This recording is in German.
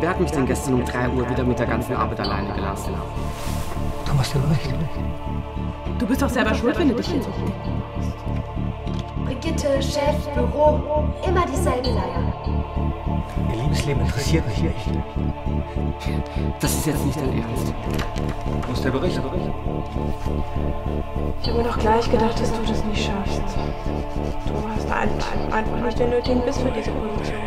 Wer hat mich denn gestern um 3 Uhr wieder mit der ganzen Arbeit alleine gelassen? Du Thomas, ja recht. Du bist doch selber schuld, wenn du dich hier Brigitte, Chef, Büro, immer dieselbe Leier. Ihr Liebesleben interessiert mich nicht. Das ist jetzt nicht dein Ernst. Wo ist der Bericht? Ich habe mir doch gleich gedacht, dass du das nicht schaffst. Du hast einfach, einfach nicht den nötigen Biss für diese Position.